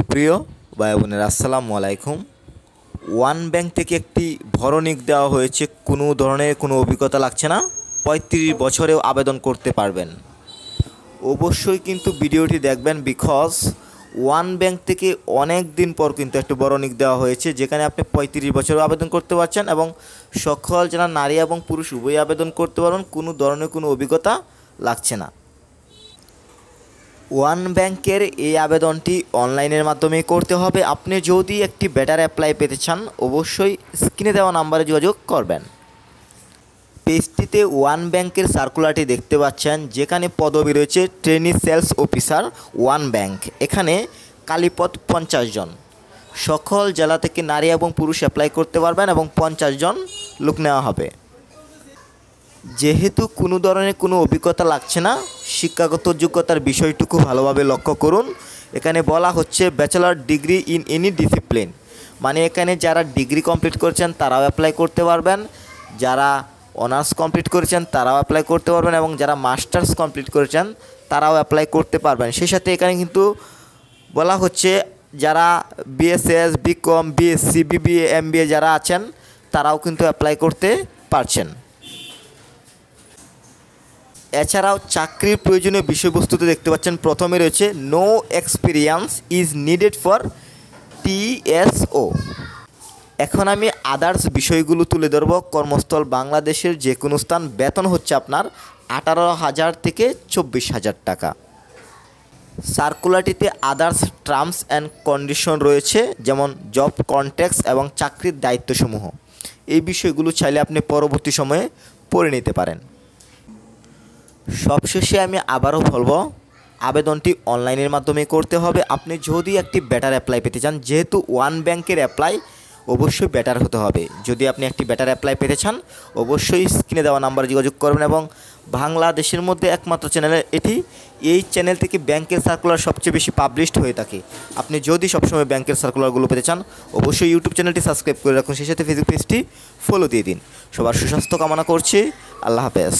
সুপ্রিয় ভাই বোনের, আসসালামু আলাইকুম। ওয়ান ব্যাংক থেকে একটি ভরণিক দেওয়া হয়েছে, কোনো ধরনের কোনো অভিজ্ঞতা লাগছে না, পঁয়ত্রিশ বছরেও আবেদন করতে পারবেন। অবশ্যই কিন্তু ভিডিওটি দেখবেন বিকজ ওয়ান ব্যাংক থেকে অনেক দিন পর কিন্তু একটি বরণিক দেওয়া হয়েছে, যেখানে আপনি পঁয়ত্রিশ বছরও আবেদন করতে পারছেন এবং সকল যারা নারী এবং পুরুষ উভয়ই আবেদন করতে পারবেন, কোনো ধরনের কোনো অভিজ্ঞতা লাগছে না। ওয়ান ব্যাংকের এই আবেদনটি অনলাইনের মাধ্যমে করতে হবে। আপনি যদি একটি বেটার অ্যাপ্লাই পেতে চান, অবশ্যই স্ক্রিনে দেওয়া নাম্বারে যোগাযোগ করবেন। পেজটিতে ওয়ান ব্যাংকের সার্কুলারটি দেখতে পাচ্ছেন, যেখানে পদবি রয়েছে trainee sales officer One Bank. এখানে কালীপদ পঞ্চাশ জন। সকল জেলা থেকে নারী এবং পুরুষ অ্যাপ্লাই করতে পারবেন এবং পঞ্চাশ জন লোক নেওয়া হবে। যেহেতু কোনো ধরনের কোনো অভিজ্ঞতা লাগছে না, শিক্ষাগত যোগ্যতার বিষয়টুকু ভালোভাবে লক্ষ্য করুন। এখানে বলা হচ্ছে bachelor degree in any discipline মানে এখানে যারা ডিগ্রি কমপ্লিট করেছেন, তারাও অ্যাপ্লাই করতে পারবেন। যারা অনার্স কমপ্লিট করেছেন, তারাও অ্যাপ্লাই করতে পারবেন এবং যারা মাস্টার্স কমপ্লিট করেছেন, তারাও অ্যাপ্লাই করতে পারবেন। সেই সাথে এখানে কিন্তু বলা হচ্ছে, যারা BSS BCom BSc BBA MBA যারা আছেন, তারাও কিন্তু অ্যাপ্লাই করতে পারছেন। এছাড়াও চাকরির প্রয়োজনীয় বিষয়বস্তুতে দেখতে পাচ্ছেন, প্রথমে রয়েছে no experience is needed for TSO এখন আমি আদার্স বিষয়গুলো তুলে ধরব। কর্মস্থল বাংলাদেশের যে কোনো স্থান, বেতন হচ্ছে আপনার আঠারো হাজার থেকে চব্বিশ হাজার টাকা। সার্কুলারটিতে আদার্স টার্মস অ্যান্ড কন্ডিশন রয়েছে, যেমন জব কন্ট্যাক্টস এবং চাকরির দায়িত্বসমূহ। এই বিষয়গুলো চাইলে আপনি পরবর্তী সময়ে পড়ে নিতে পারেন। সবশেষে আমি আবারও বলব, আবেদনটি অনলাইনের মাধ্যমে করতে হবে। আপনি যদি একটি বেটার অ্যাপ্লাই পেতে চান, যেহেতু ওয়ান ব্যাংকের অ্যাপ্লাই অবশ্যই বেটার হতে হবে। যদি আপনি একটি বেটার অ্যাপ্লাই পেতে চান, অবশ্যই স্ক্রিনে দেওয়া নাম্বারে যোগাযোগ করবেন এবং বাংলাদেশের মধ্যে একমাত্র চ্যানেল এটি। এই চ্যানেল থেকে ব্যাংকের সার্কুলার সবচেয়ে বেশি পাবলিশড হয়ে থাকে। আপনি যদি সবসময় ব্যাংকের সার্কুলারগুলো পেতে চান, অবশ্যই ইউটিউব চ্যানেলটি সাবস্ক্রাইব করে রাখুন। সেই সাথে ফেসবুক পেজটি ফলো দিয়ে দিন। সবার সুস্বাস্থ্য কামনা করছি। আল্লাহ হাফেজ।